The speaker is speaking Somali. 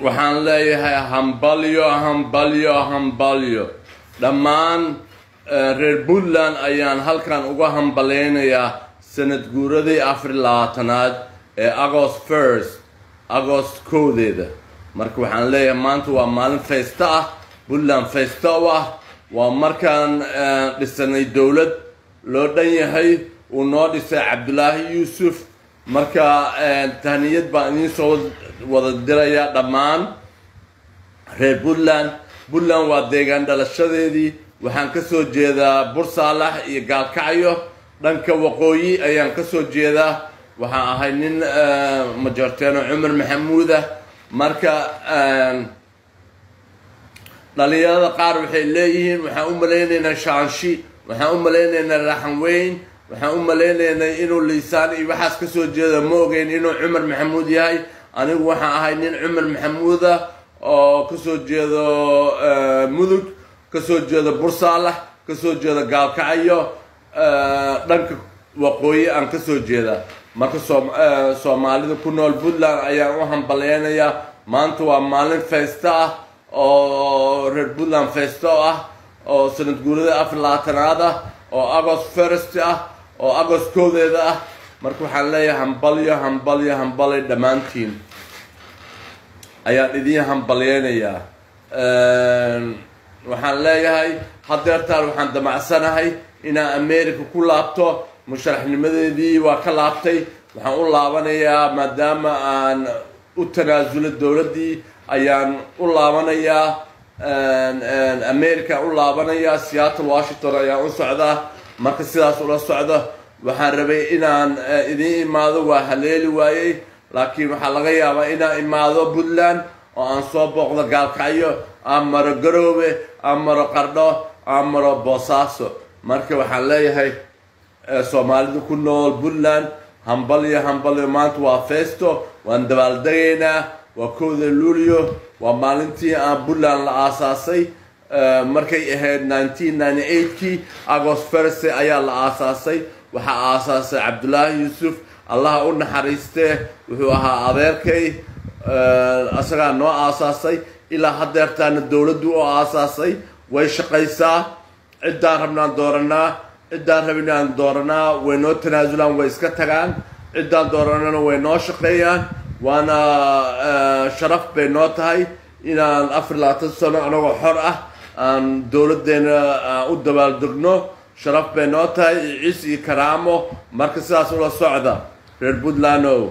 waxaan leeyahay hambalyo hambalyo hambalyo. Dhammaan reer puntland ayaan halkan uga hambalaynayaa sanad guuradii afar labaatanaad ee agost first agost kowdeeda marka waxaan leeyahay maanta waa maalin faysta ah puntland faysta u ah. Waa markaan dhisanay dowlad loo dhan yahay. Uu noo dhisay cabdulaahi yuusuf marka tahniyad baan idiin soo wada dirayaa dhammaan reer puntland. Puntland waa deegaan dhalashadeedii. Waxaan ka soo jeedaa bursaalax iyo gaalkacyo dhanka waqooyi ayaan ka soo jeedaa. Waxaan ahay nin majoorteeno cumar maxamuudah marka dhalinyarada qaar waxay leeyihiin waxaan u malaynaynaa shaanshi waxaan u malaynaynaa raxan weyn waxaan u malaynaynaa inuu liisaan iyo waxaas ka soo jeeda ma ogeyn inuu cumar maxamuud yahay. Anigu waxaan ahay nin cumar maxamuuda oo ka soo jeedo mudug ka soo jeedo bursaalax ka soo jeedo gaalkacyo dhanka waqooyi aan ka soo jeeda. Marka soomaalida ku nool puntland ayaan u hambaleynayaa. Maanta waa maalin faysta ah oo reer puntland faysto ah oo sanad guurada afar labaatanaad ah oo agost first ah oo agost koodeeda ah. Marka waxaan leeyahay hambalyo hambalyo hambalyo dhammaantiin. Ayaan idiin hambalyeynayaa waxaan leeyahay hadeertaan waxaan damacsanahay inaan america ku laabto. Musharaxnimadeedii waa ka laabtay. Waxaan u laabanayaa maadaama aan u tanaasulay dowladdii ayaan u laabanayaa. America u laabanayaa. Seattle washington ayaan u socdaa marka sidaas ula socdo waxaan rabay inaan idiin imaado waa haleeli waayey laakiin waxaa laga yaabaa inaan imaado puntland oo aan soo booqdo gaalkacyo aan maro garoobe aan maro qardho aan maro boosaaso marka waxaan leeyahay soomaalida ku nool puntland hambalyo hambalyo maanta waa festo waan dabaaldegaynaa waa kowda luulio waa maalintii aan puntland la aasaasay markay ahayd eightkii agost first ayaa la aasaasay. Waxaa aasaasay cabdulaahi yuusuf. Allaha u naxariistee wuxuu ahaa adeerkay isagaa noo aasaasay. Ilaa hadeertaana dowladdu u aasaasay. Way shaqaysaa. Ciddaan rabnaan dooranaa ciddaan rabinaan dooranaa way noo tanaasulaan way iska tagaan. Ciddaan dooranana way noo shaqeeyaan. Waana sharaf bay noo tahay. Inaan afar labaatan sano anagoo xor ah aan dowladdeena u dabaaldegno sharaf bay noo tahay ciis iyo karaamo marka sidaas ula socda reer puntlandow